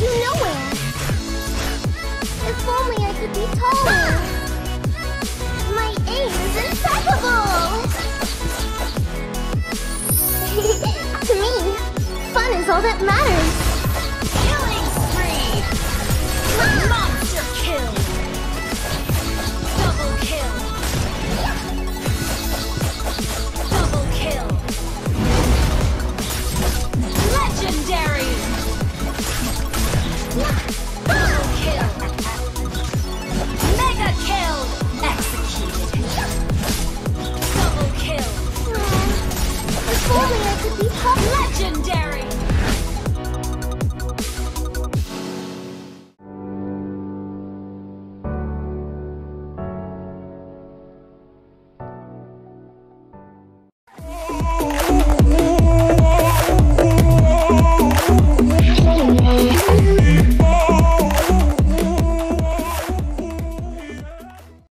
to nowhere. If only I could be taller. My aim is impeccable. to me, fun is all that matters. What?